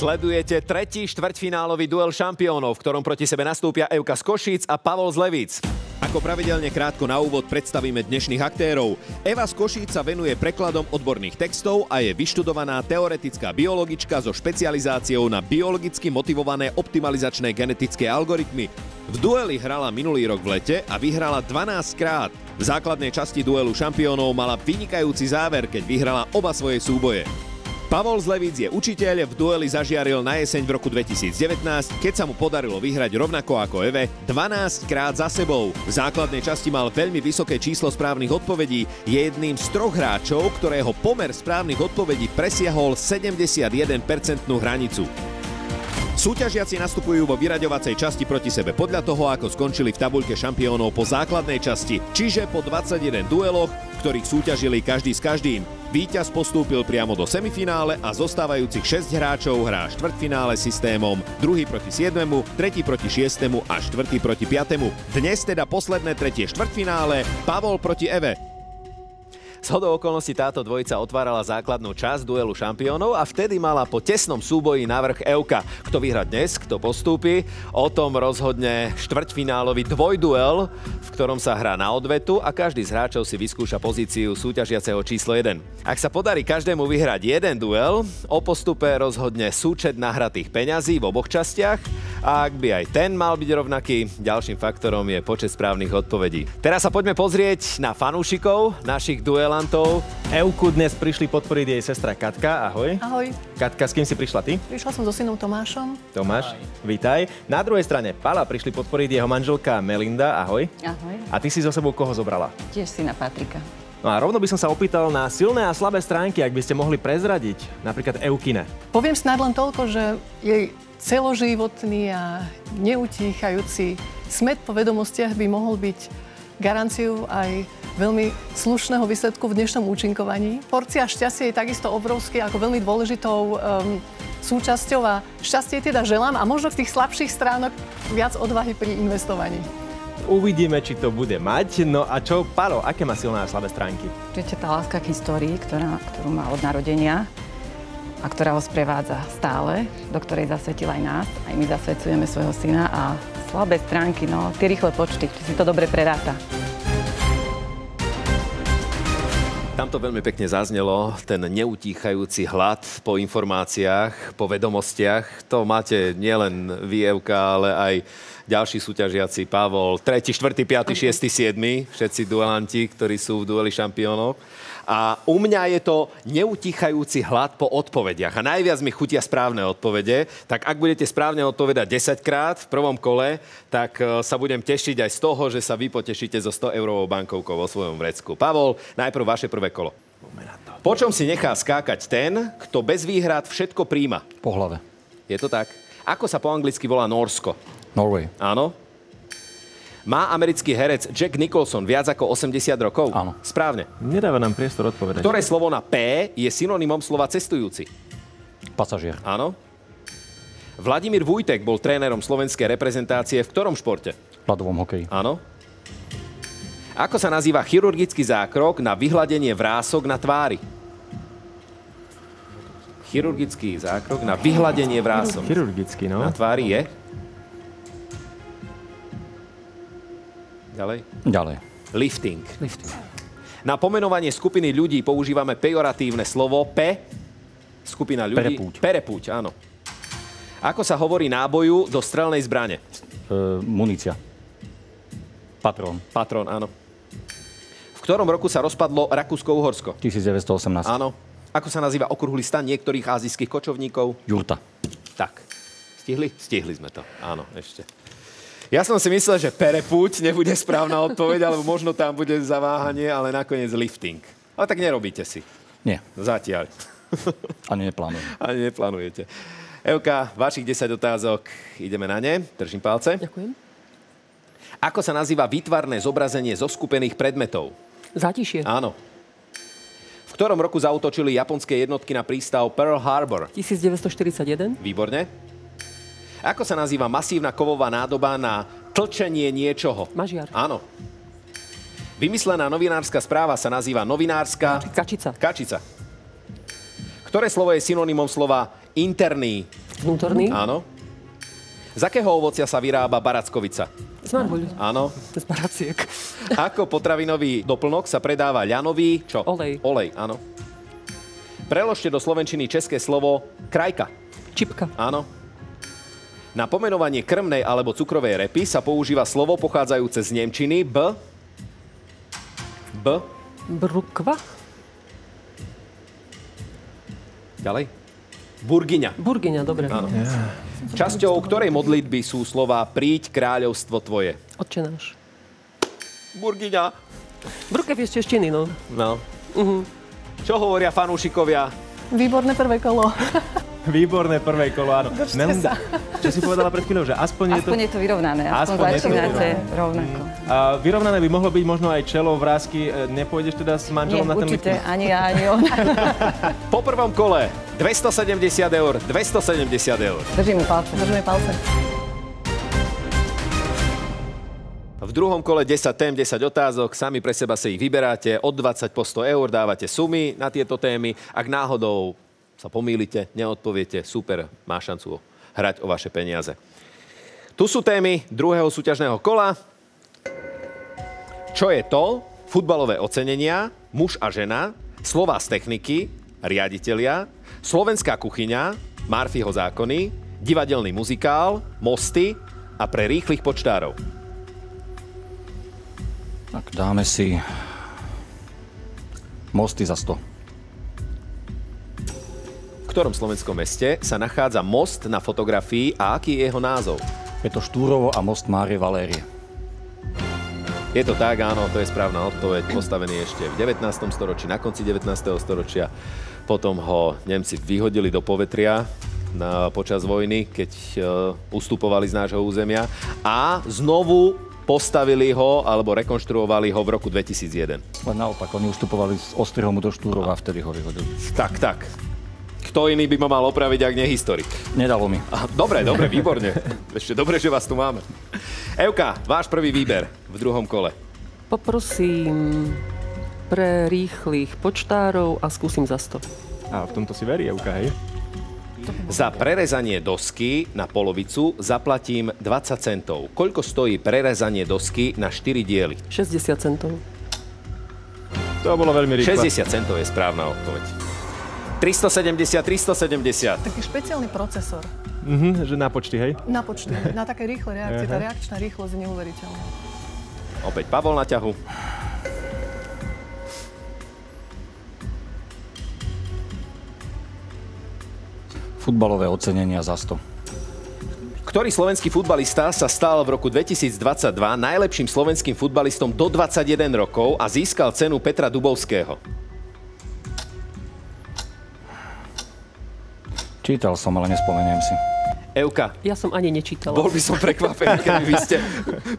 Sledujete tretí štvrťfinálový duel šampiónov, v ktorom proti sebe nastúpia Euka z Košíc a Pavol z Levíc. Ako pravidelne krátko na úvod predstavíme dnešných aktérov. Eva z Košíc sa venuje prekladom odborných textov a je vyštudovaná teoretická biologička so špecializáciou na biologicky motivované optimalizačné genetické algoritmy. V dueli hrala minulý rok v lete a vyhrala 12 krát. V základnej časti duelu šampiónov mala vynikajúci záver, keď vyhrala oba svoje súboje. Pavol z Levíc je učiteľ, v dueli zažiaril na jeseň v roku 2019, keď sa mu podarilo vyhrať rovnako ako Eve 12 krát za sebou. V základnej časti mal veľmi vysoké číslo správnych odpovedí, je jedným z troch hráčov, ktorého pomer správnych odpovedí presiahol 71% hranicu. Súťažiaci nastupujú vo vyraďovacej časti proti sebe podľa toho, ako skončili v tabuľke šampiónov po základnej časti, čiže po 21 dueloch, ktorých súťažili každý s každým. Výťaz postúpil priamo do semifinále a zostávajúcich 6 hráčov hrá štvrtfinále systémom druhý proti 7, tretí proti 6 a štvrtý proti 5. Dnes teda posledné tretie štvrtfinále Pavol proti Eve. Z hodou okolností táto dvojica otvárala základnú časť duelu šampiónov a vtedy mala po tesnom súboji navrh Euka. Kto vyhra dnes, kto postúpi, o tom rozhodne štvrťfinálový dvojduel, v ktorom sa hrá na odvetu a každý z hráčov si vyskúša pozíciu súťažiaceho číslo 1. Ak sa podarí každému vyhrať jeden duel, o postupe rozhodne súčet nahratých peňazí v oboch častiach a ak by aj ten mal byť rovnaký, ďalším faktorom je počet správnych odpovedí. Teraz sa poďme pozrieť na fanúšikov našich duelov duelantov. Euku dnes prišli podporiť jej sestra Katka. Ahoj. Ahoj. Katka, s kým si prišla ty? Prišla som so synom Tomášom. Tomáš, Ahoj. vítaj. Na druhej strane Pala prišli podporiť jeho manželka Melinda. Ahoj. Ahoj. A ty si so sebou koho zobrala? Tiež syna Patrika. No a rovno by som sa opýtal na silné a slabé stránky, ak by ste mohli prezradiť, napríklad Eukine. Poviem snad len toľko, že jej celoživotný a neutíchajúci smet po vedomostiach by mohol byť garanciu aj veľmi slušného výsledku v dnešnom účinkovaní. Porcia šťastie je takisto obrovský ako veľmi dôležitou um, súčasťou a šťastie teda želám a možno v tých slabších stránok viac odvahy pri investovaní. Uvidíme, či to bude mať. No a čo, Palo, aké má silné a slabé stránky? Určite tá láska k histórii, ktorá, ktorú má od narodenia a ktorá ho sprevádza stále, do ktorej zasvetil aj nás. Aj my zasvedcujeme svojho syna a slabé stránky, no tie rýchle počty, či si to dobre preráta. Tam to veľmi pekne zaznelo, ten neutíchajúci hlad po informáciách, po vedomostiach. To máte nielen výjevka, ale aj ďalší súťažiaci, Pavol, 3., 4., 5., 6., 7., všetci duelanti, ktorí sú v dueli šampiónov. A u mňa je to neutichajúci hlad po odpovediach. A najviac mi chutia správne odpovede. Tak ak budete správne odpovedať 10 krát v prvom kole, tak e, sa budem tešiť aj z toho, že sa vy potešíte so 100 eurovou bankovkou vo svojom vrecku. Pavol, najprv vaše prvé kolo. Po čom si nechá skákať ten, kto bez výhrad všetko príjma? Po hlave. Je to tak? Ako sa po anglicky volá Norsko? Norway. Áno. Má americký herec Jack Nicholson viac ako 80 rokov? Áno. Správne. Nedáva nám priestor odpovedať. Ktoré slovo na P je synonymom slova cestujúci? Pasažier. Áno. Vladimír Vujtek bol trénerom slovenskej reprezentácie v ktorom športe? Ľadovom hokeji. Áno. Ako sa nazýva chirurgický zákrok na vyhladenie vrások na tvári? Chirurgický zákrok na vyhladenie vrások. Chirurgický, no. Na tvári je? Ďalej? Ďalej. Lifting. Lifting. Na pomenovanie skupiny ľudí používame pejoratívne slovo pe. Skupina ľudí. Perepúť. Perepúť, áno. Ako sa hovorí náboju do strelnej zbrane? E, munícia. Patrón. Patron, áno. V ktorom roku sa rozpadlo Rakúsko-Uhorsko? 1918. Áno. Ako sa nazýva okrúhly stan niektorých azijských kočovníkov? Jurta. Tak. Stihli? Stihli sme to. Áno, ešte. Ja som si myslel, že perepúť nebude správna odpoveď, alebo možno tam bude zaváhanie, ale nakoniec lifting. Ale tak nerobíte si. Nie. Zatiaľ. Ani neplánujem. Ani neplánujete. Evka, vašich 10 otázok, ideme na ne. Držím palce. Ďakujem. Ako sa nazýva výtvarné zobrazenie zo skupených predmetov? Zatišie. Áno. V ktorom roku zautočili japonské jednotky na prístav Pearl Harbor? 1941. Výborne. Ako sa nazýva masívna kovová nádoba na tlčenie niečoho? Mažiar. Áno. Vymyslená novinárska správa sa nazýva novinárska... Kačica. Kačica. Ktoré slovo je synonymom slova interný? Vnútorný? Áno. Z akého ovocia sa vyrába barackovica? Z marbuľ. Áno. Z baraciek. Ako potravinový doplnok sa predáva ľanový... Čo? Olej. Olej, áno. Preložte do slovenčiny české slovo krajka. Čipka. Áno. Na pomenovanie krmnej alebo cukrovej repy sa používa slovo pochádzajúce z Nemčiny B. B. Brukva? Ďalej. Burgiňa. Burgiňa, dobre. Áno. Časťou ktorej modlitby sú slova príď kráľovstvo tvoje? Otče náš. Burgiňa. Brukev je ešte štiny, no. No. Čo hovoria fanúšikovia? Výborné prvé kolo. Výborné prvé kolo, áno. Sa. Čo si povedala pred chvíľou, že aspoň, je to... Aspoň je to vyrovnané, aspoň, Aspoň je to začínate vyrovnané. rovnako. A vyrovnané by mohlo byť možno aj čelo, vrázky. E, Nepôjdeš teda s Nie, manželom na ten určite lifting? ani ja, ani on. Po prvom kole 270 eur, 270 eur. Držím palce. Držíme palce. V druhom kole 10 tém, 10 otázok, sami pre seba si ich vyberáte, od 20 po 100 eur dávate sumy na tieto témy. Ak náhodou sa pomýlite, neodpoviete, super, má šancu hrať o vaše peniaze. Tu sú témy druhého súťažného kola. Čo je to? Futbalové ocenenia, muž a žena, slova z techniky, riaditeľia, slovenská kuchyňa, Marfiho zákony, divadelný muzikál, mosty a pre rýchlych počtárov. Tak dáme si mosty za 100. V ktorom slovenskom meste sa nachádza most na fotografii a aký je jeho názov? Je to Štúrovo a most Márie Valérie. Je to tak, áno, to je správna odpoveď. Postavený ešte v 19. storočí, na konci 19. storočia. Potom ho Nemci vyhodili do povetria na, počas vojny, keď e, ustupovali z nášho územia. A znovu postavili ho, alebo rekonštruovali ho v roku 2001. Len naopak, oni ustupovali z Ostrihomu do Štúrova a vtedy ho vyhodili. Tak, tak. Kto iný by ma mal opraviť, ak nie historik? Nedalo mi. Dobre, dobre, výborne. Ešte dobre, že vás tu máme. Evka, váš prvý výber v druhom kole. Poprosím pre rýchlych počtárov a skúsim za 100. A v tomto si verí, Euka, hej? Za prerezanie dosky na polovicu zaplatím 20 centov. Koľko stojí prerezanie dosky na 4 diely? 60 centov. To bolo veľmi rýchle. 60 centov je správna odpoveď. 370, 370. Taký špeciálny procesor Mhm, že na počty, hej? na počty, na také rýchle reakcie. Tá reakčná rýchlosť je neuveriteľná. Opäť Pavol na ťahu. Futbalové ocenenia za 100. Ktorý slovenský futbalista sa stal v roku 2022 najlepším slovenským futbalistom do 21 rokov a získal cenu Petra Dubovského? Čítal som, ale nespomeniem si. Euka, Ja som ani nečítala. bol by som prekvapený, keby vy ste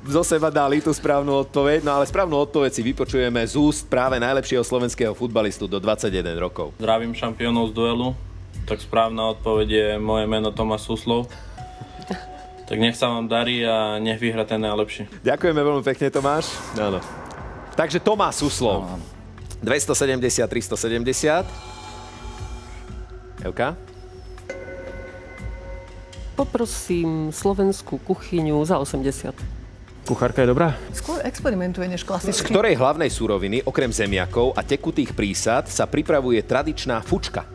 zo seba dali tú správnu odpoveď, no ale správnu odpoveď si vypočujeme z úst práve najlepšieho slovenského futbalistu do 21 rokov. Zdravím šampiónov z duelu. Tak správna odpoveď je moje meno Tomáš Suslov. Tak nech sa vám darí a nech vyhra ten najlepší. Ďakujeme veľmi pekne, Tomáš. Áno. Takže Tomás Suslov. 270, 370. Euka? Poprosím slovenskú kuchyňu za 80. Kuchárka je dobrá? Skôr experimentuje než Z klasicky. ktorej hlavnej súroviny, okrem zemiakov a tekutých prísad, sa pripravuje tradičná fučka?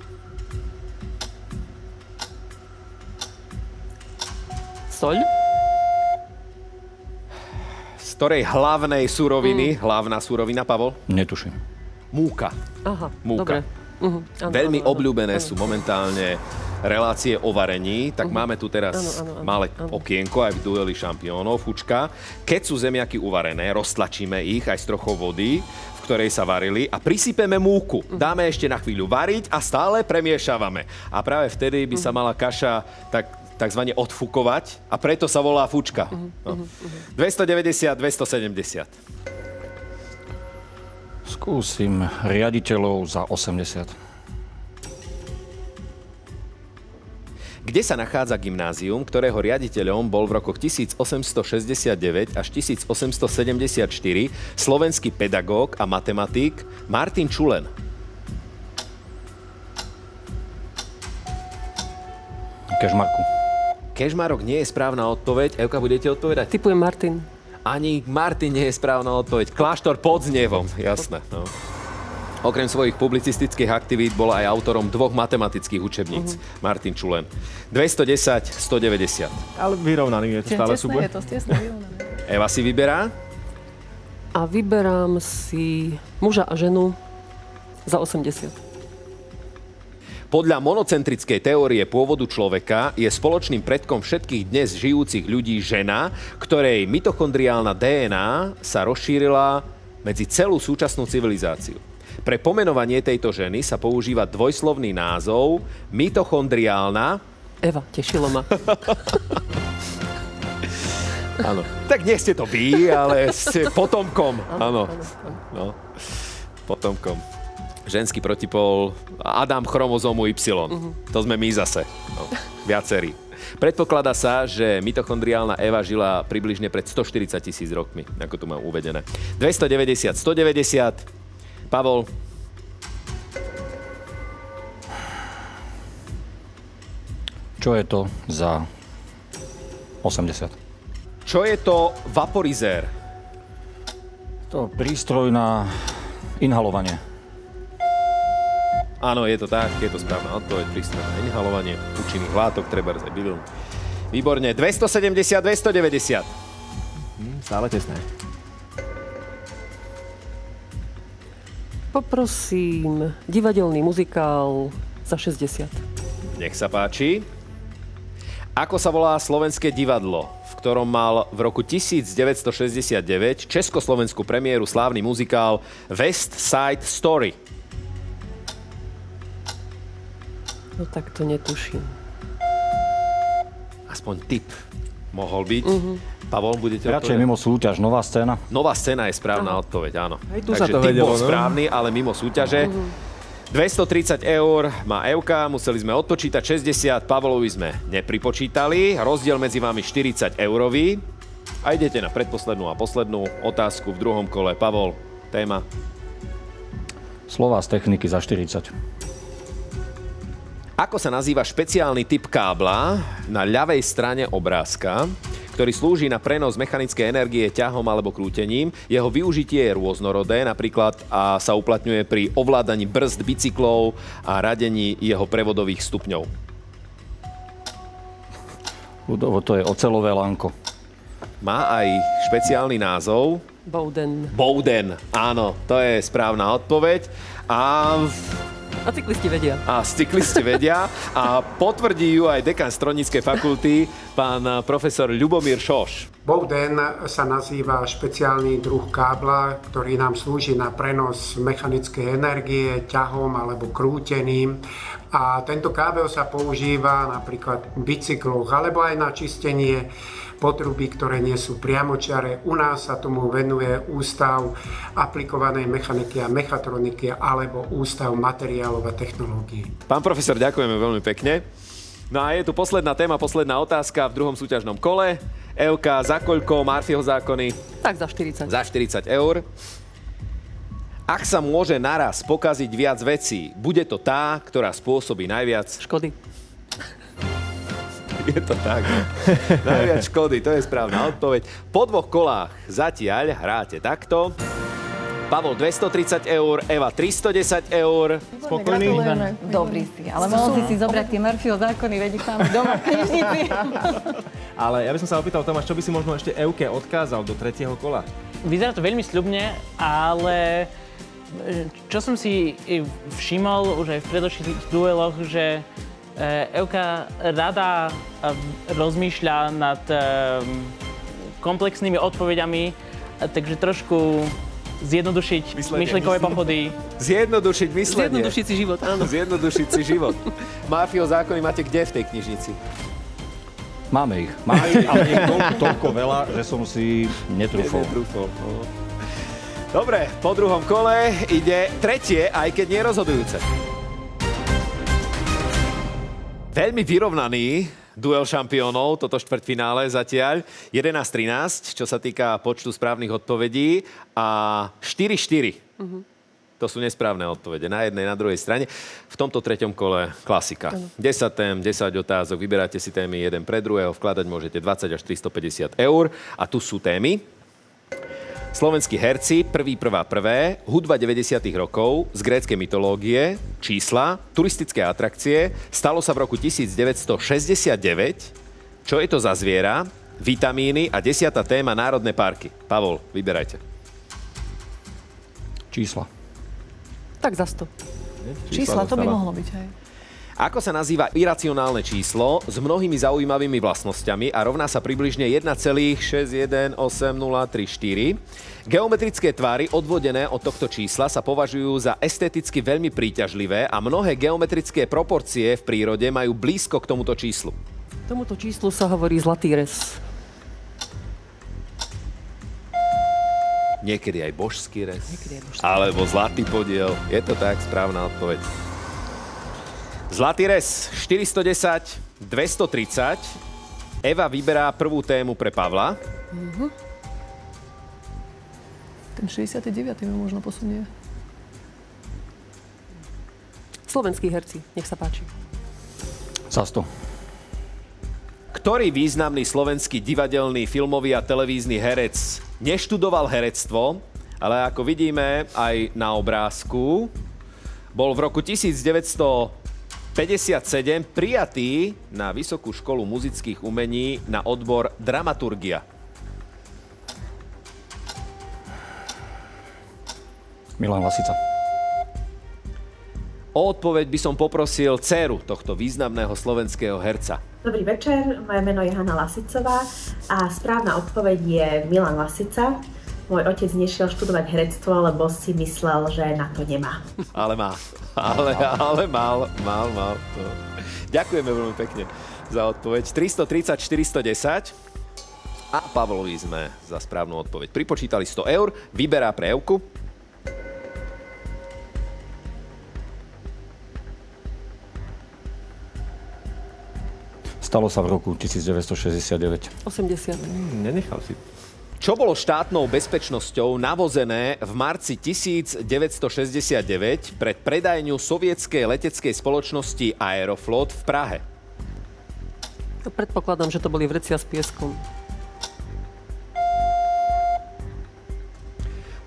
Soľ? Z ktorej hlavnej súroviny, hlavná súrovina, Pavol? Netuším. Múka. Aha, Múka. dobre. Uh-huh. Áno, Veľmi áno, áno, obľúbené áno. sú momentálne relácie o varení, tak máme tu teraz Áno, áno, áno, malé áno. okienko aj v dueli šampiónov, fučka. Keď sú zemiaky uvarené, roztlačíme ich aj s trochou vody, v ktorej sa varili a prisypeme múku. Mhm. Dáme ešte na chvíľu variť a stále premiešavame. A práve vtedy by sa Mhm. mala kaša tak takzvané odfukovať a preto sa volá fučka. No. 290, 270. Skúsim riaditeľov za 80. Kde sa nachádza gymnázium, ktorého riaditeľom bol v rokoch 1869 až 1874 slovenský pedagóg a matematik Martin Čulen? Kežmarku. Kežmarok nie je správna odpoveď. Evka, budete odpovedať? Typujem Martin. Ani Martin nie je správna odpoveď. Kláštor pod Znievom, jasné. No. Okrem svojich publicistických aktivít bol aj autorom dvoch matematických učebníc. Uh-huh. Martin Čulen. 210, 190. Ale vyrovnaný je to stále Tesné súboj. je to, tesné vyrovnané. Eva si vyberá. A vyberám si muža a ženu za 80. Podľa monocentrickej teórie pôvodu človeka je spoločným predkom všetkých dnes žijúcich ľudí žena, ktorej mitochondriálna DNA sa rozšírila medzi celú súčasnú civilizáciu. Pre pomenovanie tejto ženy sa používa dvojslovný názov mitochondriálna Eva, tešilo ma. Áno. Tak nie ste to vy, ale ste potomkom. Áno. No. Potomkom. Ženský protipol Adam chromozómu Y. To sme my zase. No. Viacerí. Predpokladá sa, že mitochondriálna Eva žila približne pred 140 tisíc rokmi, ako tu mám uvedené. 290, 190. Pavol, Čo je to za 80? čo je to vaporizér? To prístroj na inhalovanie. Áno, je to tak, je to správna odpoveď. Prístroj na inhalovanie účinných látok, treba aj bavln. Výborne, 270, 290. Hm, stále tesné. Poprosím divadelný muzikál za 60. Nech sa páči. Ako sa volá slovenské divadlo, v ktorom mal v roku 1969 československú premiéru slávny muzikál West Side Story? No tak to netuším. Aspoň tip mohol byť. Pavol, budete Radšej odpovedať? mimo súťaž, nová scéna. Nová scéna je správna odpoveď, áno. Aj tu Takže sa to vedelo, bol no. správny, ale mimo súťaže. 230 eur má Evka, museli sme odpočítať 60, Pavlovi sme nepripočítali, rozdiel medzi vami 40 eurový. A idete na predposlednú a poslednú otázku v druhom kole. Pavol, téma. Slova z techniky za 40. Ako sa nazýva špeciálny typ kábla na ľavej strane obrázka, ktorý slúži na prenos mechanickej energie ťahom alebo krútením. Jeho využitie je rôznorodé, napríklad a sa uplatňuje pri ovládaní brzd bicyklov a radení jeho prevodových stupňov. Ľudovo to je ocelové lánko. Má aj špeciálny názov. Bowden. Bowden. Áno, to je správna odpoveď. A A cyklisti vedia. A cyklisti vedia a potvrdí ju aj dekan stronickej fakulty, pán profesor Ľubomír Šoš. Bowden sa nazýva špeciálny druh kábla, ktorý nám slúži na prenos mechanickej energie ťahom alebo krútením. A tento kábel sa používa napríklad v bicykloch alebo aj na čistenie potrubí, ktoré nie sú priamočiare. U nás sa tomu venuje Ústav aplikovanej mechaniky a mechatroniky alebo Ústav materiálov a technológií. Pán profesor, ďakujeme veľmi pekne. No a je tu posledná téma, posledná otázka v druhom súťažnom kole. Euka, za koľko Marfieho zákony? Tak za 40. Za 40 eur. Ak sa môže naraz pokaziť viac vecí, bude to tá, ktorá spôsobí najviac Škody. Je to tak. No. Najviac škody, to je správna odpoveď. Po dvoch kolách zatiaľ hráte takto. Pavol 230 eur, Eva 310 eur. Spokojný? Gratulujeme. Dobrý si, ale mohol si si zobrať tie Murphyho zákony, ich tam doma v knižnici. Ale ja by som sa opýtal, Tomáš, čo by si možno ešte Euke odkázal do tretieho kola? Vyzerá to veľmi sľubne, ale e, čo som si všimol už aj v predošlých dueloch, že Euka rada e, rozmýšľa nad e, komplexnými odpovediami, takže trošku zjednodušiť Myslenie, myšlienkové myslím. pochody. Zjednodušiť myslenie. Zjednodušiť si život, áno. Zjednodušiť si život. Mafio zákony máte kde v tej knižnici? Máme ich. Máme ich, ale nie toľko, toľko veľa, že som si netrúfol. Netrúfol, no. Dobre, po druhom kole ide tretie, aj keď nie rozhodujúce. Veľmi vyrovnaný duel šampiónov, toto štvrťfinále zatiaľ. 11-13, čo sa týka počtu správnych odpovedí a 4-4. To sú nesprávne odpovede. Na jednej, na druhej strane. V tomto treťom kole klasika. 10 tém, 10 otázok. Vyberáte si témy jeden pre druhého. Vkladať môžete 20 až 350 eur. A tu sú témy. Slovenskí herci, prvý, prvá, prvé, hudba 90. rokov, z gréckej mytológie, čísla, turistické atrakcie, stalo sa v roku 1969, čo je to za zviera, vitamíny a desiatá téma Národné parky. Pavol, vyberajte. Čísla. Tak za 100. Čísla, to by mohlo byť, hej. Ako sa nazýva iracionálne číslo s mnohými zaujímavými vlastnosťami a rovná sa približne 1,61834? Geometrické tvary odvodené od tohto čísla sa považujú za esteticky veľmi príťažlivé a mnohé geometrické proporcie v prírode majú blízko k tomuto číslu. Tomuto číslu sa hovorí zlatý res. Niekedy aj božský res. Alebo zlatý podiel. Je to tak, správna odpoveď. Zlatý res 410, 230. Eva vyberá prvú tému pre Pavla. Ten 69. mi možno posunie. Slovenskí herci, nech sa páči. Za 100. Ktorý významný slovenský divadelný, filmový a televízny herec neštudoval herectvo, ale ako vidíme aj na obrázku, bol v roku 1957 prijatý na Vysokú školu muzických umení na odbor dramaturgia. Milan Lasica. O odpoveď by som poprosil dceru tohto významného slovenského herca. Dobrý večer, moje meno je Hanna Lasicová a správna odpoveď je Milan Lasica. Môj otec nešiel študovať herectvo, lebo si myslel, že na to nemá. Ale má. Ale, ale mal, mal, mal. Ďakujeme veľmi pekne za odpoveď. 330, 410. A Pavlovi sme za správnu odpoveď pripočítali 100 eur. Vyberá pre Evku. Stalo sa v roku 1969. 80. Nenechal si. Čo bolo štátnou bezpečnosťou navozené v marci 1969 pred predajňu sovietskej leteckej spoločnosti Aeroflot v Prahe? Ja predpokladám, že to boli vrecia s pieskom.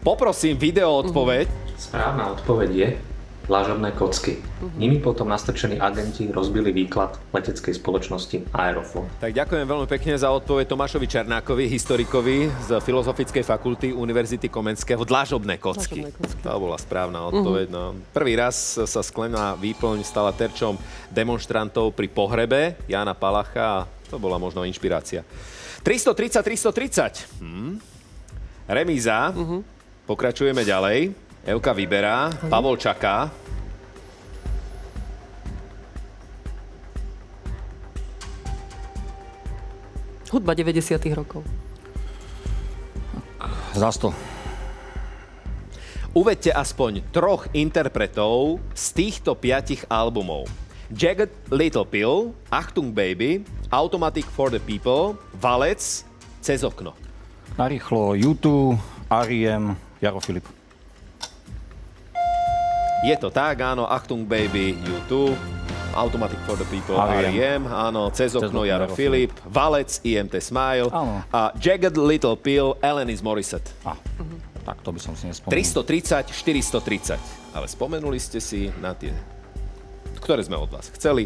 Poprosím video odpoveď. Správna odpoveď je dlažobné kocky. Nimi potom nastrčení agenti rozbili výklad leteckej spoločnosti Aeroflot. Tak ďakujem veľmi pekne za odpoveď Tomášovi Černákovi, historikovi z Filozofickej fakulty Univerzity Komenského. Dlažobné kocky. Dlažobné kocky. To bola správna odpoveď. No. Prvý raz sa sklená výplň stala terčom demonstrantov pri pohrebe Jana Palacha a to bola možno inšpirácia. 330, 330. Hm. Remíza. Pokračujeme ďalej. Evka vyberá, Pavol čaká. Hudba 90. rokov. Za 100. Uvedte aspoň troch interpretov z týchto piatich albumov. Jagged Little Pill, Achtung Baby, Automatic for the People, Valec, Cez okno. Narýchlo YouTube, R.E.M., Jaro Filip. Je to tak, áno, Achtung Baby, U2, Automatic for the People, R.E.M., R.E.M., áno, Cez okno, Jaro Filip, Valec, IMT Smile Áno. a Jagged Little Pill, Alanis Morissette. A, tak to by som si nespomenul. 330, 430. Ale spomenuli ste si na tie, ktoré sme od vás chceli.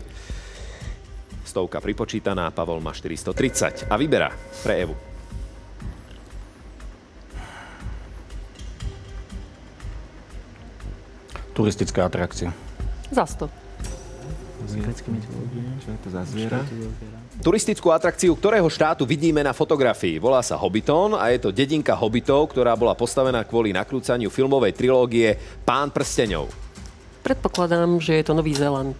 Stovka pripočítaná, Pavol má 430 a vyberá pre Evu. Turistické atrakcie. Za 100. Z greckej mytológie. Čo je to za zviera? Turistickú atrakciu ktorého štátu vidíme na fotografii. Volá sa Hobbiton a je to dedinka Hobbitov, ktorá bola postavená kvôli nakrúcaniu filmovej trilógie Pán prsteňov. Predpokladám, že je to Nový Zéland.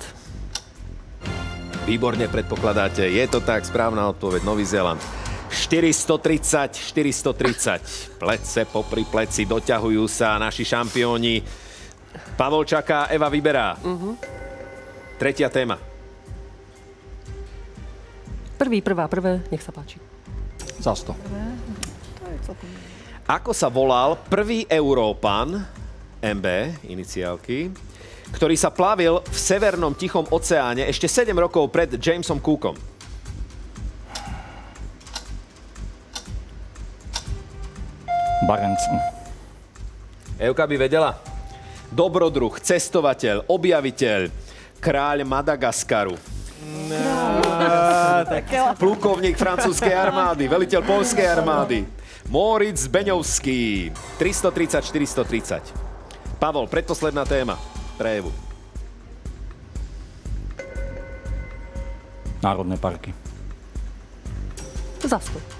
Výborne predpokladáte, je to tak, správna odpoveď, Nový Zéland. 430, 430. Plece popri pleci doťahujú sa naši šampióni. Pavol čaká, Eva vyberá. Tretia téma. Prvý, prvá, prvé, nech sa páči. Za 100. Ako sa volal prvý Európan, MB, iniciálky, ktorý sa plavil v severnom Tichom oceáne ešte 7 rokov pred Jamesom Cookom. Barenc. Euka by vedela. Dobrodruh, cestovateľ, objaviteľ, kráľ Madagaskaru. Plukovník francúzskej armády, veliteľ polskej armády. Moritz Beňovský. 330-430. Pavol, predposledná téma prejevu. Národné parky. Zastup.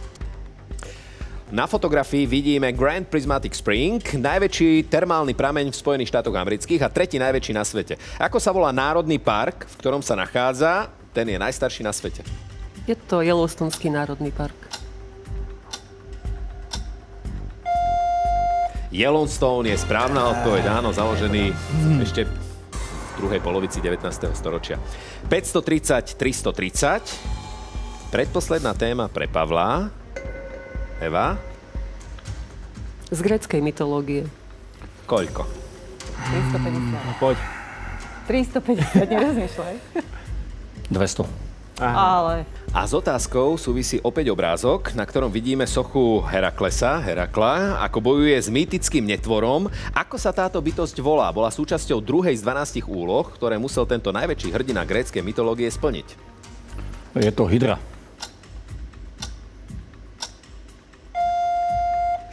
Na fotografii vidíme Grand Prismatic Spring, najväčší termálny prameň v Spojených štátoch amerických a tretí najväčší na svete. Ako sa volá národný park, v ktorom sa nachádza, ten je najstarší na svete. Je to Yellowstoneský národný park. Yellowstone je správna odpoveď, áno, založený ešte v druhej polovici 19. storočia. 530, 330. Predposledná téma pre Pavla. Eva, Z gréckej mytológie. koľko? 350. Poď. 350, nerozmýšľaj. 200. Ale A s otázkou súvisí opäť obrázok, na ktorom vidíme sochu Heraklesa, Herakla, ako bojuje s mýtickým netvorom. Ako sa táto bytosť volá? Bola súčasťou druhej z 12 úloh, ktoré musel tento najväčší hrdina gréckej mytológie splniť. Je to Hydra.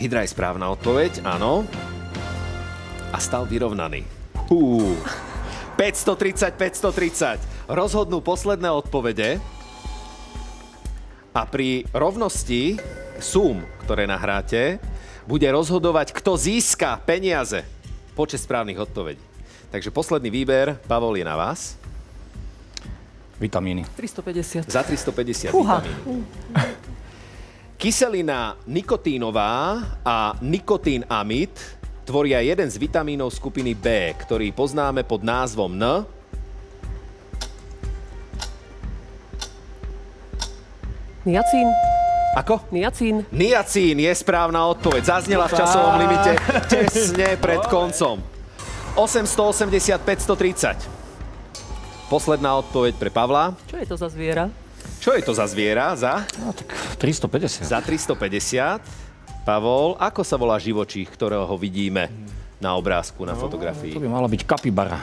Hydra je správna odpoveď, áno. A stal vyrovnaný. Hú. 530, 530. Rozhodnú posledné odpovede. A pri rovnosti sum, ktoré nahráte, bude rozhodovať, kto získa peniaze. Počet správnych odpovedí. Takže posledný výber, Pavol, je na vás. Vitamíny. 350. Za 350 Fúha. vitamíny. Kyselina nikotínová a nikotín amid tvoria jeden z vitamínov skupiny B, ktorý poznáme pod názvom N. Niacín. Ako? Niacín. Niacín je správna odpoveď. Zaznela v časovom limite tesne pred koncom. 880, 530. Posledná odpoveď pre Pavla. Čo je to za zviera? Čo je to za zviera? Za? No tak 350. Za 350. Pavol, ako sa volá živočích, ktorého vidíme na obrázku, na fotografii? To by mala byť kapibara.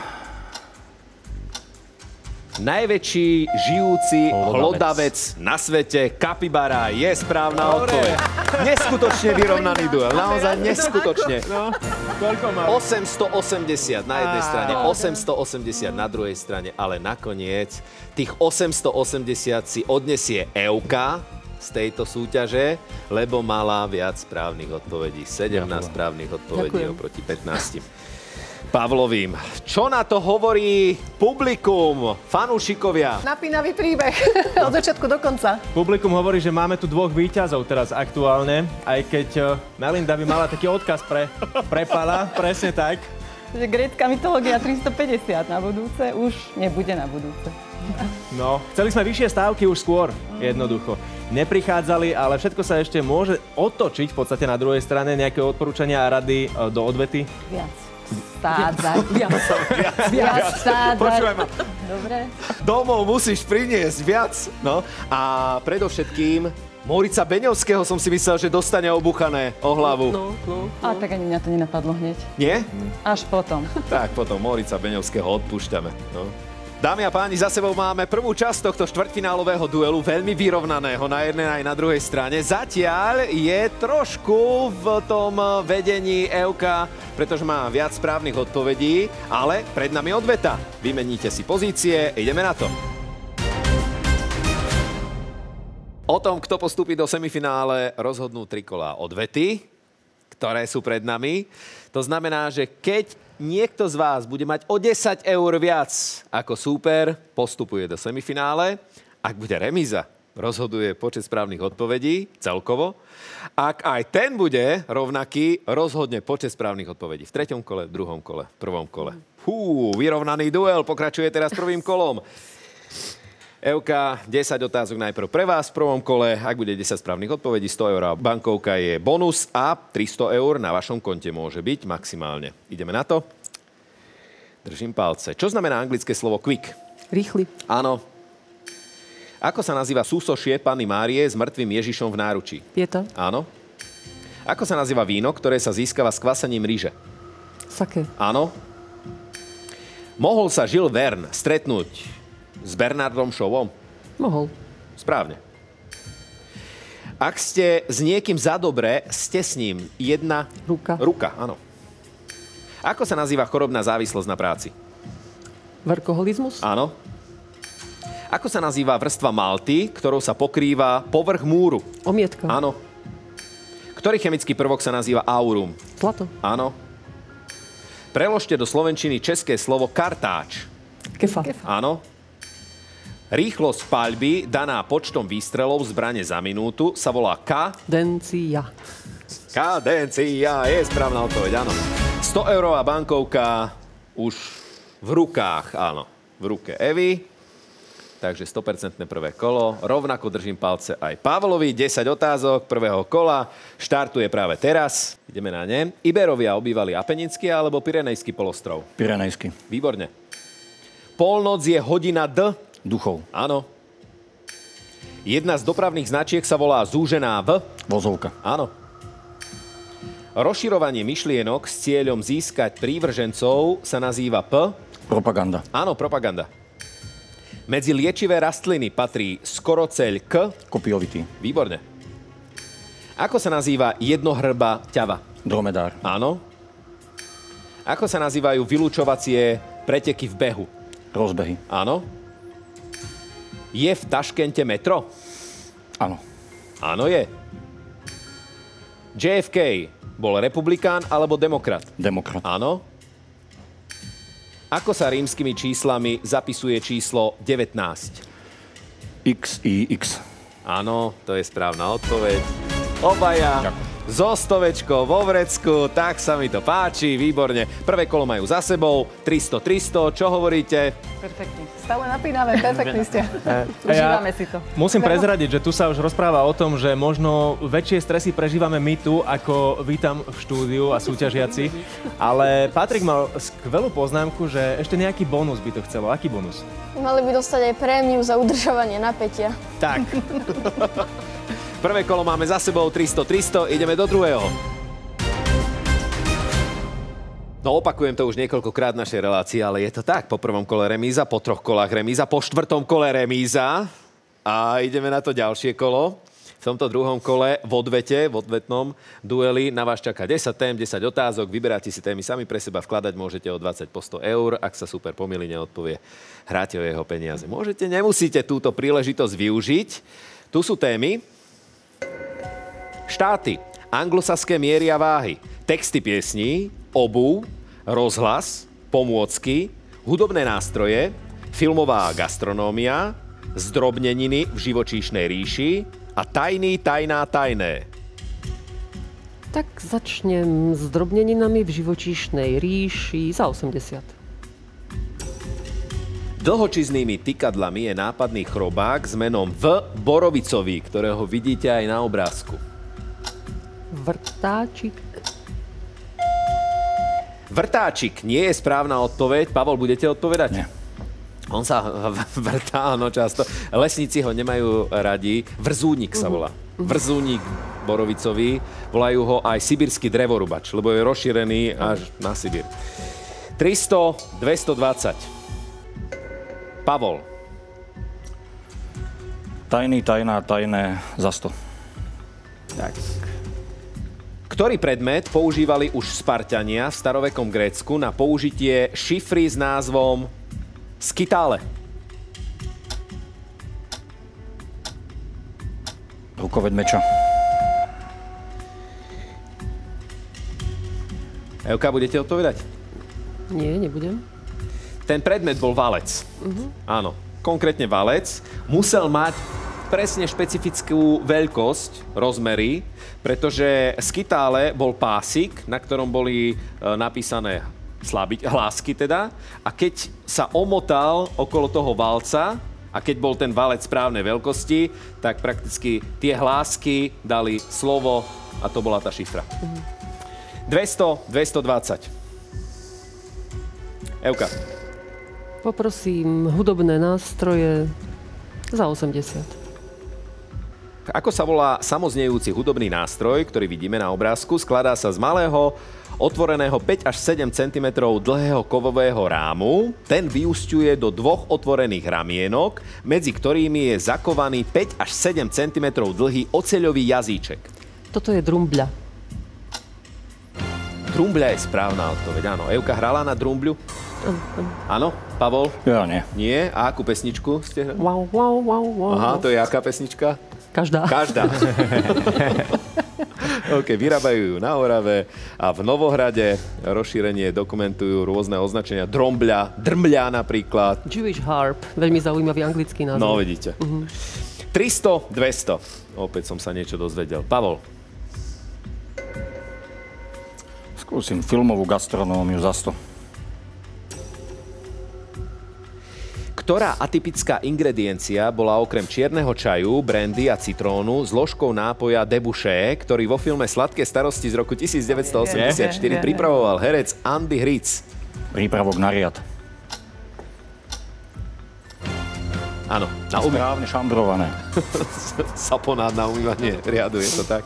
Najväčší žijúci Hlodavec. hlodavec na svete, kapibara, je správna odpoveď. Neskutočne vyrovnaný duel, naozaj neskutočne. No, koľko mal? 880 na jednej strane, 880 na druhej strane, ale nakoniec tých 880 si odnesie Euka z tejto súťaže, lebo mala viac správnych odpovedí. 17 správnych odpovedí Ďakujem. oproti 15. Pavlovým. Čo na to hovorí publikum, fanúšikovia? Napínavý príbeh od začiatku do konca. Publikum hovorí, že máme tu dvoch výťazov teraz aktuálne, aj keď eh, Melinda by mala taký odkaz pre, pre Pala, presne tak. že grécka mytológia 350 na budúce už nebude na budúce. No, chceli sme vyššie stávky už skôr, jednoducho. Neprichádzali, ale všetko sa ešte môže otočiť v podstate na druhej strane nejaké odporúčania a rady eh, do odvety. Viac. Stádzať. Viac. Viac. Počúvaj ma. Dobre. Domov musíš priniesť viac. No a predovšetkým Morica Beňovského som si myslel, že dostane obuchané o hlavu. No, no. A tak ani mňa to nenapadlo hneď. Nie? Až potom. Tak potom Morica Beňovského odpúšťame. No. Dámy a páni, za sebou máme prvú časť tohto štvrťfinálového duelu, veľmi vyrovnaného na jednej aj na druhej strane. Zatiaľ je trošku v tom vedení Euka, pretože má viac správnych odpovedí, ale pred nami odveta. Vymeníte si pozície, ideme na to. O tom, kto postupí do semifinále, rozhodnú tri kolá odvety, ktoré sú pred nami. To znamená, že keď niekto z vás bude mať o 10 eur viac ako súper, postupuje do semifinále. Ak bude remíza, rozhoduje počet správnych odpovedí celkovo. Ak aj ten bude rovnaký, rozhodne počet správnych odpovedí v treťom kole, v druhom kole, v prvom kole. Hú, vyrovnaný duel pokračuje teraz prvým kolom. Euka, 10 otázok najprv pre vás v prvom kole. Ak bude 10 správnych odpovedí, 100 eur bankovka je bonus a 300 eur na vašom konte môže byť maximálne. Ideme na to. Držím palce. Čo znamená anglické slovo quick? Rýchly. Áno. Ako sa nazýva súsošie Panny Márie s mŕtvým Ježišom v náručí? Pieta. Áno. Ako sa nazýva víno, ktoré sa získava s kvasením ríže? Sake. Áno. Mohol sa Žil Verne stretnúť s Bernardom Šovom? Mohol. Správne. Ak ste s niekým za dobre, ste s ním jedna... Ruka. Ruka, áno. Ako sa nazýva chorobná závislosť na práci? Verkoholizmus? Áno. Ako sa nazýva vrstva malty, ktorou sa pokrýva povrch múru? Omietka. Áno. Ktorý chemický prvok sa nazýva aurum? Zlato. Áno. Preložte do slovenčiny české slovo kartáč. Kefa. Áno. Rýchlosť paľby daná počtom výstrelov zbrane za minútu sa volá K. Dencia. Kadencia je správna odpoveď, áno. 100 eurová bankovka už v rukách, áno, v ruke Evy. Takže 100% prvé kolo. Rovnako držím palce aj Pavlovi. 10 otázok prvého kola. Štartuje práve teraz. Ideme na ne. Iberovia obývali Apenický alebo Pirenejský polostrov? Pirenejský. Výborne. Polnoc je hodina D. Duchov. Áno. Jedna z dopravných značiek sa volá zúžená V. Vozovka. Áno. Rozširovanie myšlienok s cieľom získať prívržencov sa nazýva P. Propaganda. Áno, propaganda. Medzi liečivé rastliny patrí skoroceľ K. Kopiovitý. Výborne. Ako sa nazýva jednohrba ťava? Dromedár. Áno. Ako sa nazývajú vylúčovacie preteky v behu? Rozbehy. Áno. Je v Taškente metro? Áno. Áno je. JFK bol republikán alebo demokrat? Demokrat. Áno. Ako sa rímskymi číslami zapisuje číslo 19? X, I, X. Áno, to je správna odpoveď. Obaja zo stovečkou vo vrecku, tak sa mi to páči, výborne. Prvé kolo majú za sebou, 300-300, čo hovoríte? Perfektne. Stále napínavé, perfektní ste. Užívame si to. Musím prezradiť, že tu sa už rozpráva o tom, že možno väčšie stresy prežívame my tu, ako vy tam v štúdiu a súťažiaci. Ale Patrik mal skvelú poznámku, že ešte nejaký bonus by to chcelo. Aký bonus? Mali by dostať aj prémiu za udržovanie napätia. Tak. Prvé kolo máme za sebou 300-300, ideme do druhého. No opakujem to už niekoľkokrát v našej relácii, ale je to tak. Po prvom kole remíza, po troch kolách remíza, po štvrtom kole remíza. A ideme na to ďalšie kolo. V tomto druhom kole v odvete, v odvetnom dueli na vás čaká 10 tém, 10 otázok. Vyberáte si témy sami pre seba, vkladať môžete o 20 po 100 eur. Ak sa super pomýli, neodpovie, hráte o jeho peniaze. Môžete, nemusíte túto príležitosť využiť. Tu sú témy. Štáty, anglosaské miery a váhy, texty piesní, obu, rozhlas, pomôcky, hudobné nástroje, filmová gastronómia, zdrobneniny v živočíšnej ríši a tajný, tajná, tajné. Tak začnem s drobneninami v živočíšnej ríši za 80. Dlhočiznými tykadlami je nápadný chrobák s menom V. Borovicový, ktorého vidíte aj na obrázku. Vrtáčik. Vrtáčik nie je správna odpoveď. Pavol, budete odpovedať? Nie. On sa vrtá, áno, často. Lesníci ho nemajú radi. Vrzúnik sa volá. Vrzúnik borovicový. Volajú ho aj sibirský drevorubač, lebo je rozšírený až na Sibír. 300, 220. Pavol, Tajný, tajná, tajné za 100. Tak. Ktorý predmet používali už Spartania v starovekom Grécku na použitie šifry s názvom Skytále? Rukoveď meča. Euka, budete odpovedať? Nie, nebudem. Ten predmet bol valec. Mhm. Áno, konkrétne valec. Musel mať presne špecifickú veľkosť, rozmery, pretože skytále bol pásik, na ktorom boli e, napísané slabi, hlásky teda. A keď sa omotal okolo toho valca, A keď bol ten valec správnej veľkosti, tak prakticky tie hlásky dali slovo a to bola tá šifra. 200, 220. Euka. Poprosím hudobné nástroje za 80. Ako sa volá samoznejúci hudobný nástroj, ktorý vidíme na obrázku? Skladá sa z malého otvoreného 5 až 7 cm dlhého kovového rámu. Ten vyústiuje do dvoch otvorených ramienok, medzi ktorými je zakovaný 5 až 7 cm dlhý oceľový jazyček. Toto je drumbľa. Drumbľa je správna odpoveď, áno. Evka hrala na drumbľu? Áno, Pavol? Ja nie. Nie? A akú pesničku ste hrali? Wow, wow, wow, wow. Aha, to je aká pesnička? Každá. Každá. OK, vyrábajú ju na Orave a v Novohrade rozšírenie dokumentujú rôzne označenia. Drombľa, drmľa napríklad. Jewish harp, veľmi zaujímavý anglický názov. No, vidíte. 300, 200. Opäť som sa niečo dozvedel. Pavol. Skúsim filmovú gastronómiu za 100. Ktorá atypická ingrediencia bola okrem čierneho čaju, brandy a citrónu zložkou nápoja Debuché, ktorý vo filme Sladké starosti z roku 1984 pripravoval herec Andy Hric? Prípravok na riad. Áno, na umy... Správne šambrované. Saponát na umývanie riadu, je to tak.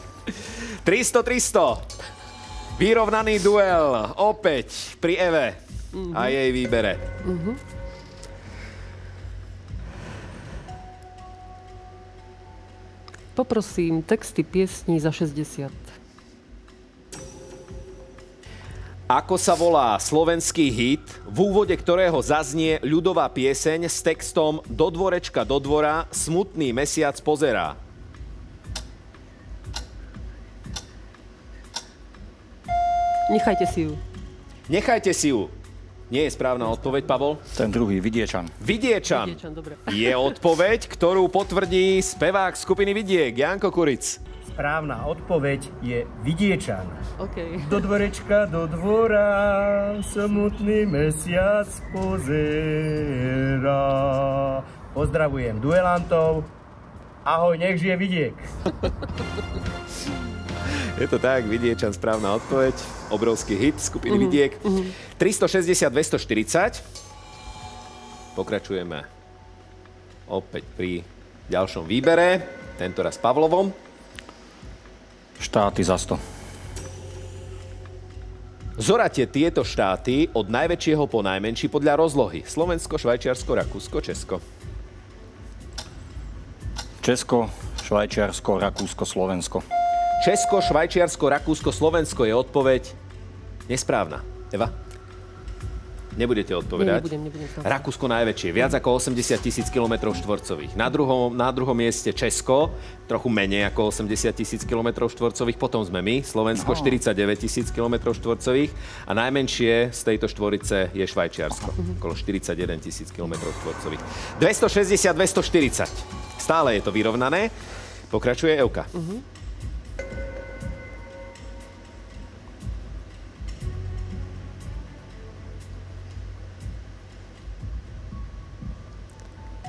300-300. Vyrovnaný duel. Opäť pri Eve a jej výbere. Poprosím texty piesní za 60. Ako sa volá slovenský hit, v úvode ktorého zaznie ľudová pieseň s textom Do dvorečka do dvora, smutný mesiac pozerá. Nechajte si ju. Nechajte si ju. Nie je správna odpoveď, Pavol? Ten druhý, Vidiečan. Vidiečan. Vidiečan, dobre. Je odpoveď, ktorú potvrdí spevák skupiny Vidiek, Janko Kuric. Správna odpoveď je Vidiečan. OK. Do dvorečka, do dvora, smutný mesiac pozera. Pozdravujem duelantov. Ahoj, nech žije Vidiek. Je to tak, Vidiečan, správna odpoveď. Obrovský hit skupiny Mhm, Vidiek. mhm. 360-240. Pokračujeme opäť pri ďalšom výbere, tento raz Pavlovom. Štáty za 100. Zorate tieto štáty od najväčšieho po najmenší podľa rozlohy. Slovensko, Švajčiarsko, Rakúsko, Česko. Česko, Švajčiarsko, Rakúsko, Slovensko. Česko, Švajčiarsko, Rakúsko, Slovensko je odpoveď nesprávna. Eva? Nebudete odpovedať? Nie, nebudem, nebudem. sa- Rakúsko najväčšie, viac ako 80 tisíc km štvorcových. Na druhom, na druhom mieste Česko, trochu menej ako 80 tisíc km štvorcových. Potom sme my, Slovensko, No. 49 tisíc km štvorcových. A najmenšie z tejto štvorice je Švajčiarsko, okolo 41 tisíc km štvorcových. 260, 240. Stále je to vyrovnané. Pokračuje Euka.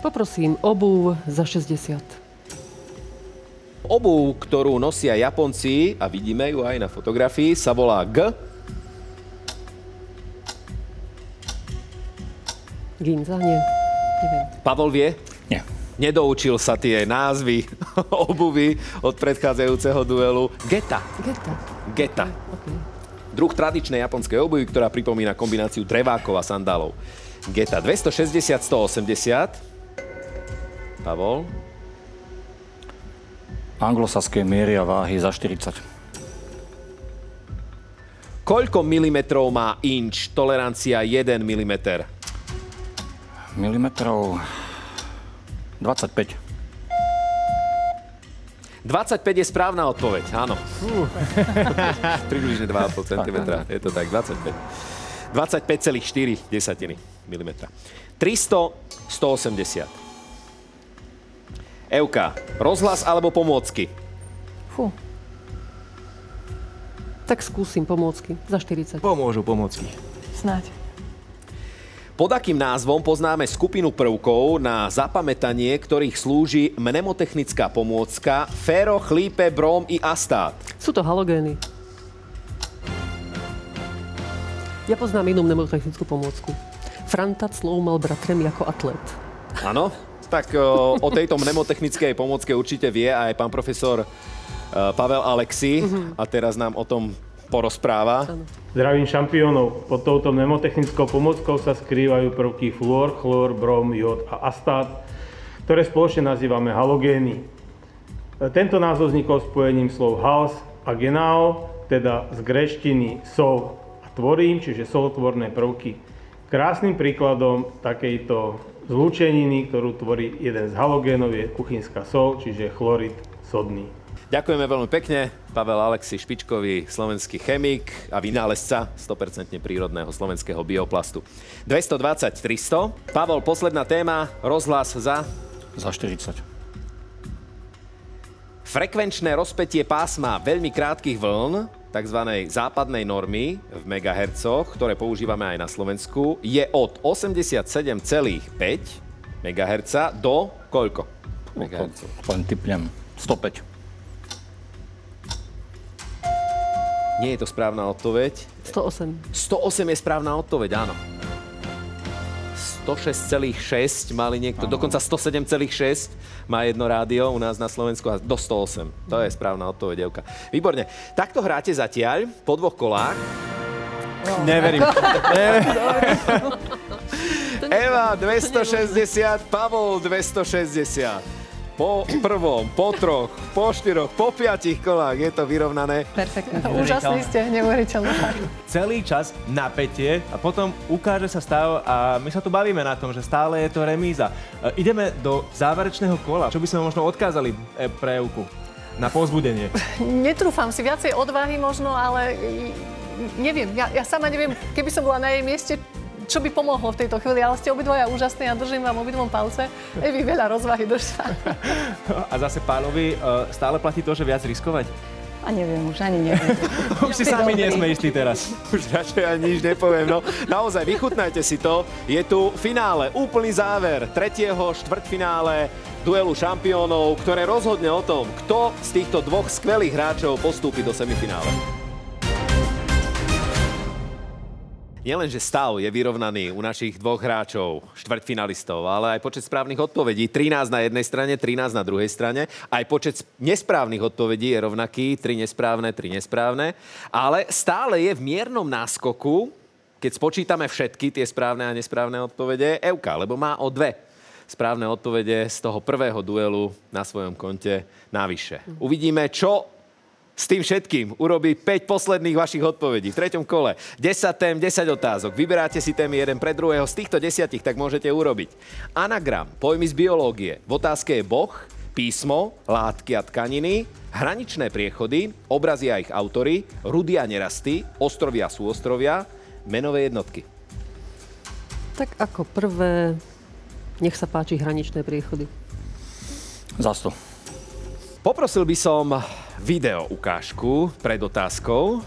Poprosím obuv za 60. Obuv, ktorú nosia Japonci, a vidíme ju aj na fotografii, sa volá G. Ginza? Nie. Neviem. Pavol vie? Nie. Nedoučil sa tie názvy obuvy od predchádzajúceho duelu. Geta. Geta. Geta. Druh tradičnej japonskej obuvy, ktorá pripomína kombináciu drevákov a sandálov. Geta 260, 180. Pavol? Anglosaské miery a váhy za 40. Koľko milimetrov má inč? Tolerancia 1 mm. Milimetrov 25. 25 je správna odpoveď, áno. Približne 2,5 cm. Je to tak, 25. 25,4 desatiny mm. 300, 180. Euka, rozhlas alebo pomôcky? Fú. Tak skúsim pomôcky za 40. Pomôžu pomôcky. Snáď. Pod akým názvom poznáme skupinu prvkov, na zapamätanie ktorých slúži mnemotechnická pomôcka Fero, chlípe, brom i astát? Sú to halogény. Ja poznám inú mnemotechnickú pomôcku. Frantac slov mal bratrem ako atlet. Áno, tak o, o tejto mnemotechnickej pomôcke určite vie aj pán profesor Pavel Alexi uh-huh. a teraz nám o tom porozpráva. Zdravím šampiónov. Pod touto mnemotechnickou pomockou sa skrývajú prvky fluor, chlor, brom, jod a astát, ktoré spoločne nazývame halogény. Tento názov vznikol spojením slov hals a genao, teda z greštiny sol a tvorím, čiže solotvorné prvky. Krásnym príkladom takejto zlúčeniny, ktorú tvorí jeden z halogénov, je kuchynská sol, čiže chlorid sodný. Ďakujeme veľmi pekne. Pavel Alexi, špičkový slovenský chemik a vynálezca 100% prírodného slovenského bioplastu. 220-300. Pavel, posledná téma, rozhlas za? Za 40. Frekvenčné rozpetie pásma veľmi krátkých vln, tzv. západnej normy v megahercoch, ktoré používame aj na Slovensku, je od 87,5 MHz do koľko? MHz. Len typnem. 105. Nie je to správna odpoveď. 108. 108 je správna odpoveď, áno. 106,6 mali niekto, Aha. dokonca 107,6 má jedno rádio u nás na Slovensku a do 108. To je správna odpoveď, Evka. Výborne. Takto hráte zatiaľ po dvoch kolách. No. Neverím. Eva 260, Pavol 260 po prvom, po troch, po štyroch, po piatich kolách. Je to vyrovnané. Perfektne. Úžasný ste, neuveriteľný Celý čas napätie a potom ukáže sa stav a my sa tu bavíme na tom, že stále je to remíza. E, ideme do záverečného kola. Čo by sme možno odkázali e, pre Euku na pozbudenie? Netrúfam si viacej odvahy možno, ale neviem. Ja, ja sama neviem, keby som bola na jej mieste, čo by pomohlo v tejto chvíli, ale ste obidvoja úžasní a držím vám obidvom palce. Evi, veľa rozvahy drža. A zase pánovi e, stále platí to, že viac riskovať? A neviem, už ani neviem. už si sami nie sme istí teraz. Už radšej ani nič nepoviem. No, naozaj, vychutnajte si to. Je tu finále, úplný záver tretieho štvrtfinále duelu šampiónov, ktoré rozhodne o tom, kto z týchto dvoch skvelých hráčov postúpi do semifinále. Nielen, že stav je vyrovnaný u našich dvoch hráčov, štvrťfinalistov, ale aj počet správnych odpovedí. 13 na jednej strane, 13 na druhej strane. Aj počet nesprávnych odpovedí je rovnaký. 3 nesprávne, 3 nesprávne. Ale stále je v miernom náskoku, keď spočítame všetky tie správne a nesprávne odpovede, Euka, lebo má o dve správne odpovede z toho prvého duelu na svojom konte navyše. Uvidíme, čo s tým všetkým urobí 5 posledných vašich odpovedí v treťom kole. 10 tém, 10 otázok. Vyberáte si témy jeden pre druhého. Z týchto desiatich tak môžete urobiť. Anagram, pojmy z biológie. V otázke je boh, písmo, látky a tkaniny, hraničné priechody, obrazy a ich autory, rudy a nerasty, ostrovia a súostrovia, menové jednotky. Tak ako prvé, nech sa páči hraničné priechody. Za 100. Poprosil by som video ukážku pred otázkou.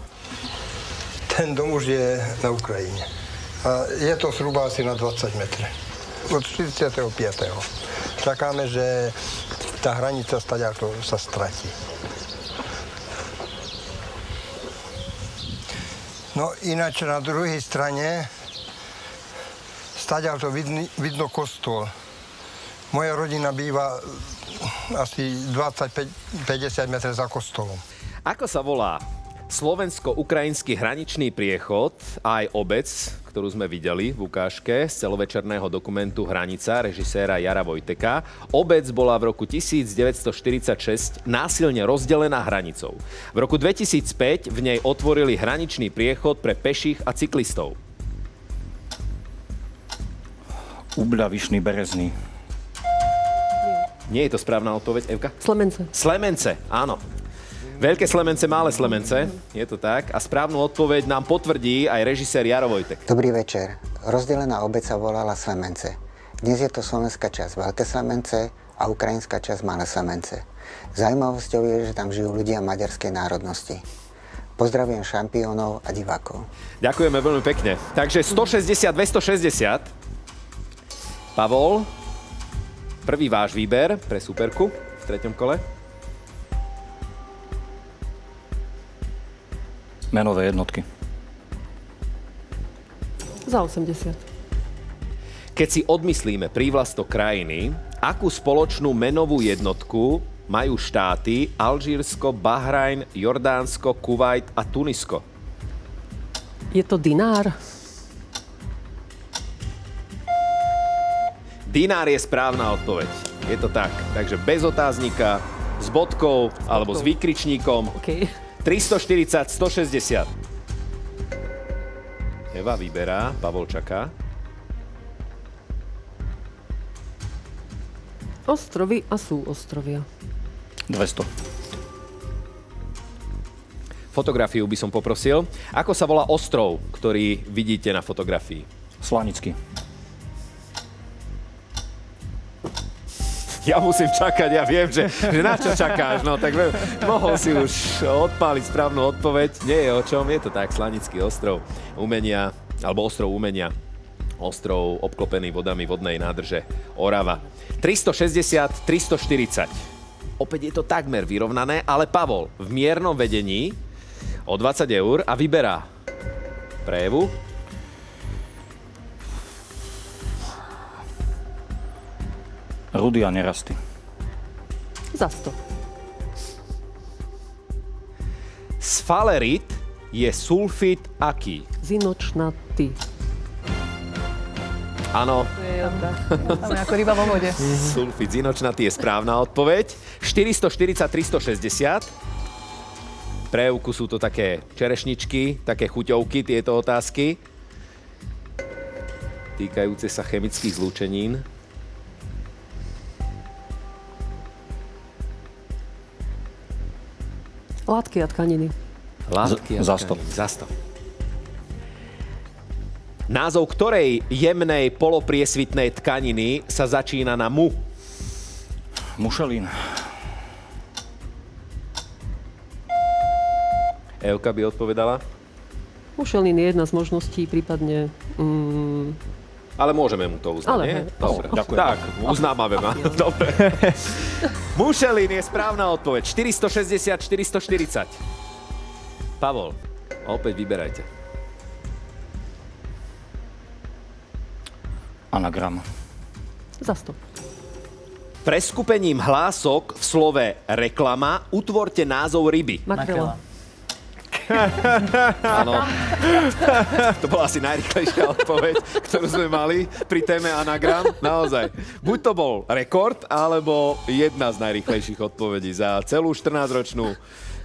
Ten dom už je na Ukrajine. A je to zhruba asi na 20 metrov. Od 45. Čakáme, že tá hranica to sa stratí. No ináč na druhej strane to vidno, vidno kostol. Moja rodina býva asi 25-50 metrov za kostolom. Ako sa volá slovensko-ukrajinský hraničný priechod a aj obec, ktorú sme videli v ukážke z celovečerného dokumentu Hranica režiséra Jara Vojteka. Obec bola v roku 1946 násilne rozdelená hranicou. V roku 2005 v nej otvorili hraničný priechod pre peších a cyklistov. Ubľa Vyšný Berezný. Nie je to správna odpoveď, Evka? Slemence. Slemence, áno. Veľké Slemence, malé Slemence, je to tak. A správnu odpoveď nám potvrdí aj režisér Jaro Vojtek. Dobrý večer. Rozdelená obec sa volala Slemence. Dnes je to slovenská časť Veľké Slemence a ukrajinská časť Malé Slemence. Zajímavosťou je, že tam žijú ľudia maďarskej národnosti. Pozdravujem šampiónov a divákov. Ďakujeme veľmi pekne. Takže 160, 260. Pavol, prvý váš výber pre superku v treťom kole. Menové jednotky. Za 80. Keď si odmyslíme prívlastok krajiny, akú spoločnú menovú jednotku majú štáty Alžírsko, Bahrajn, Jordánsko, Kuwait a Tunisko? Je to dinár? Dinár je správna odpoveď. Je to tak. Takže bez otáznika, s bodkou alebo s výkričníkom. Okay. 340, 160. Eva vyberá, Pavol čaká. Ostrovy a sú ostrovia. 200. Fotografiu by som poprosil. Ako sa volá ostrov, ktorý vidíte na fotografii? Slanický. Ja musím čakať, ja viem, že, že na čo čakáš, no tak viem, mohol si už odpáliť správnu odpoveď. Nie je o čom, je to tak, Slanický ostrov umenia, alebo ostrov umenia, ostrov obklopený vodami vodnej nádrže Orava. 360, 340. Opäť je to takmer vyrovnané, ale Pavol v miernom vedení o 20 eur a vyberá prejevu Rudy a nerasty. Za 100. Sfalerit je sulfit aký? Zinočnatý. Áno. Máme ako ryba vo vode. Sulfit zinočnatý je správna odpoveď. 440, 360. Pre Evku sú to také čerešničky, také chuťovky, tieto otázky. Týkajúce sa chemických zlúčenín. Látky a tkaniny. Látky a tkaniny. Za 100. Názov ktorej jemnej polopriesvitnej tkaniny sa začína na mu? Mušelín. Evka by odpovedala. Mušelín je jedna z možností, prípadne... Mm, Ale môžeme mu to uznať, Ale nie? Dobre, Ďakujem. Tak, uznávame ma. Dobre. Mušelín je správna odpoveď. 460, 440. Pavol, opäť vyberajte. Anagram. za 100. Preskupením hlások v slove reklama utvorte názov ryby. Makrela. Áno. To bola asi najrychlejšia odpoveď, ktorú sme mali pri téme anagram. Naozaj. Buď to bol rekord, alebo jedna z najrychlejších odpovedí za celú 14-ročnú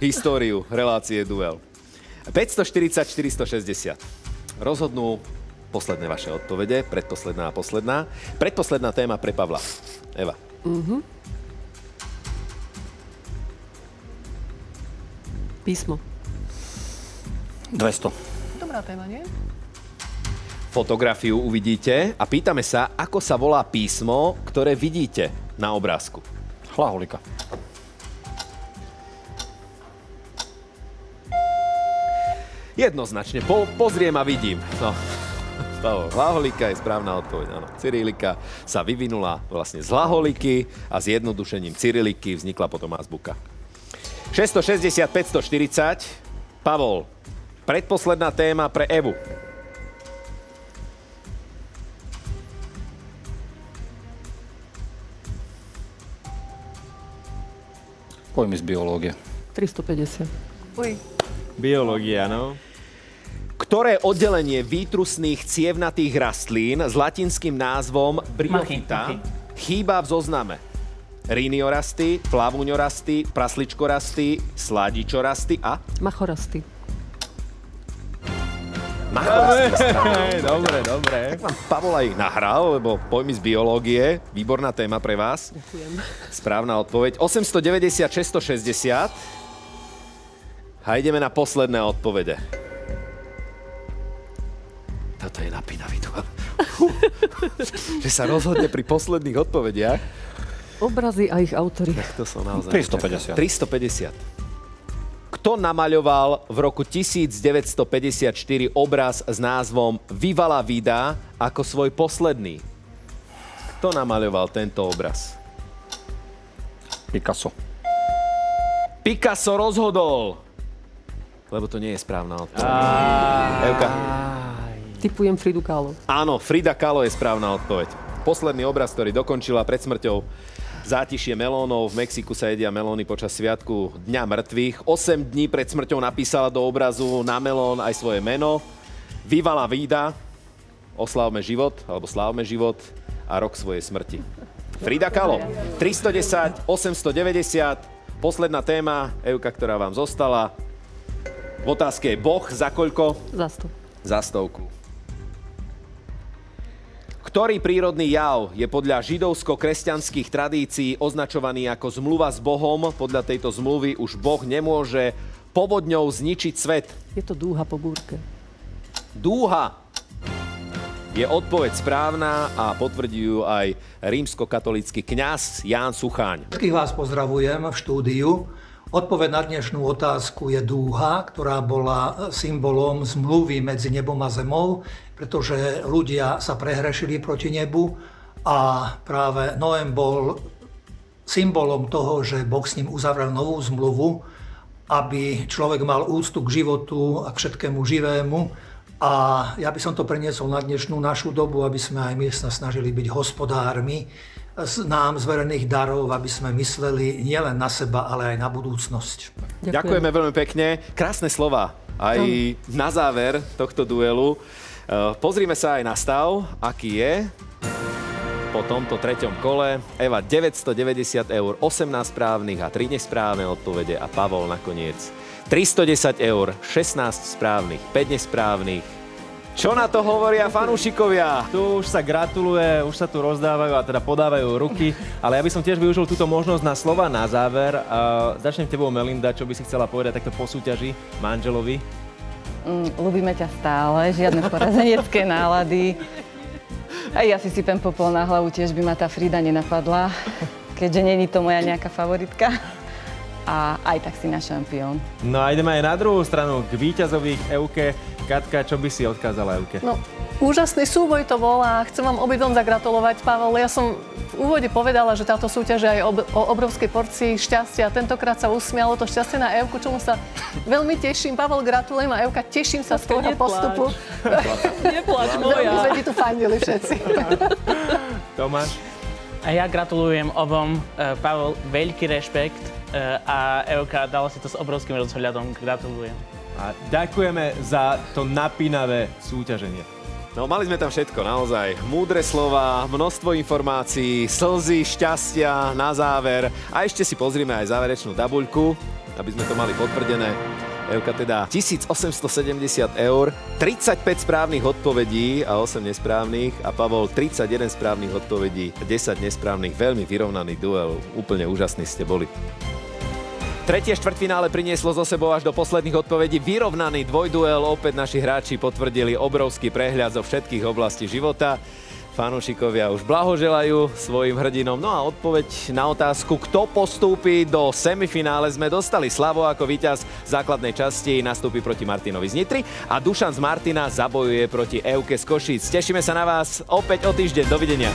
históriu relácie Duel. 540, 460. Rozhodnú posledné vaše odpovede, predposledná a posledná. Predposledná téma pre Pavla. Eva. Mhm. Písmo. 200. Dobrá téma, nie? Fotografiu uvidíte a pýtame sa, ako sa volá písmo, ktoré vidíte na obrázku. Hlaholika. Jednoznačne, po, pozriem a vidím. No. Hlaholika je správna odpoveď, áno. Cyrilika sa vyvinula vlastne z Hlaholiky a s jednodušením Cyriliky vznikla potom azbuka. 660, 540. Pavol, predposledná téma pre Evu. Pojmy z biológie. 350. Uj. Biológia, no. Ktoré oddelenie výtrusných cievnatých rastlín s latinským názvom Bryophyta Machy, chýba v zozname? Riniorasty, plavúňorasty, prasličkorasty, sladičorasty a Machorasty. Dobre, dobre. Tak vám Pavol aj nahral, lebo pojmy z biológie, výborná téma pre vás. Ďakujem. Správna odpoveď. 890, 660. A ideme na posledné odpovede. Toto je napínavý duel. Že sa rozhodne pri posledných odpovediach. Obrazy a ich autory. To som naozaj... 350. 350. Kto namaľoval v roku 1954 obraz s názvom Vivala Vida ako svoj posledný? Kto namaľoval tento obraz? Picasso. Picasso rozhodol. Lebo to nie je správna odpoveď. Evka. Typujem Fridu Kahlo. Áno, Frida Kahlo je správna odpoveď. Posledný obraz, ktorý dokončila pred smrťou zátišie melónov. V Mexiku sa jedia melóny počas sviatku Dňa mŕtvych. 8 dní pred smrťou napísala do obrazu na melón aj svoje meno. Vivala vida, oslávme život, alebo slávme život a rok svojej smrti. Frida Kahlo, 310, 890, posledná téma, Euka, ktorá vám zostala. V otázke je Boh, za koľko? Za sto. Za stovku. Ktorý prírodný jav je podľa židovsko-kresťanských tradícií označovaný ako zmluva s Bohom? Podľa tejto zmluvy už Boh nemôže povodňou zničiť svet. Je to dúha po búrke. Dúha je odpoveď správna a potvrdí ju aj rímsko-katolícky kňaz Ján Sucháň. Všetkých vás pozdravujem v štúdiu. Odpoveď na dnešnú otázku je dúha, ktorá bola symbolom zmluvy medzi nebom a zemou, pretože ľudia sa prehrešili proti nebu a práve Noem bol symbolom toho, že Boh s ním uzavrel novú zmluvu, aby človek mal úctu k životu a k všetkému živému. A ja by som to preniesol na dnešnú našu dobu, aby sme aj my sa snažili byť hospodármi z nám zverených darov, aby sme mysleli nielen na seba, ale aj na budúcnosť. Ďakujem. Ďakujeme veľmi pekne. Krásne slova aj na záver tohto duelu. Eh, pozrime sa aj na stav, aký je po tomto treťom kole. Eva 990 eur, 18 správnych a 3 nesprávne odpovede a Pavol nakoniec 310 eur, 16 správnych, 5 nesprávnych, čo na to hovoria fanúšikovia? Tu už sa gratuluje, už sa tu rozdávajú a teda podávajú ruky, ale ja by som tiež využil túto možnosť na slova na záver. Uh, začnem tebou, Melinda, čo by si chcela povedať takto po súťaži manželovi? Mm, ľubíme ťa stále, žiadne porazenecké nálady. Aj ja si sypem popol na hlavu, tiež by ma tá Frida nenapadla, keďže není to moja nejaká favoritka a aj tak si na šampión. No a ideme aj na druhú stranu, k víťazovi, k Euke. Katka, čo by si odkázala Euke? No, úžasný súboj to bol a chcem vám obidvom zagratulovať, Pavel. Ja som v úvode povedala, že táto súťaž je aj ob- o obrovskej porcii šťastia. Tentokrát sa usmialo to šťastie na Evku, čomu sa veľmi teším. Pavel, gratulujem a Evka, teším sa z tvojho postupu. Neplač, Veľmi moja. sme ti tu fandili všetci. Tomáš? A ja gratulujem obom. Eh, Pavel, veľký rešpekt eh, a Euka dala si to s obrovským rozhľadom. Gratulujem. A ďakujeme za to napínavé súťaženie. No mali sme tam všetko, naozaj. Múdre slova, množstvo informácií, slzy, šťastia na záver. A ešte si pozrime aj záverečnú tabuľku, aby sme to mali potvrdené. Evka teda 1870 eur, 35 správnych odpovedí a 8 nesprávnych a Pavol 31 správnych odpovedí a 10 nesprávnych. Veľmi vyrovnaný duel, úplne úžasný ste boli. Tretie štvrtfinále prinieslo zo sebou až do posledných odpovedí vyrovnaný dvojduel. Opäť naši hráči potvrdili obrovský prehľad zo všetkých oblastí života. Fanúšikovia už blahoželajú svojim hrdinom. No a odpoveď na otázku, kto postúpi do semifinále, sme dostali. Slavo ako víťaz základnej časti nastúpi proti Martinovi z Nitry a Dušan z Martina zabojuje proti Euke z Košíc. Tešíme sa na vás opäť o týždeň. Dovidenia.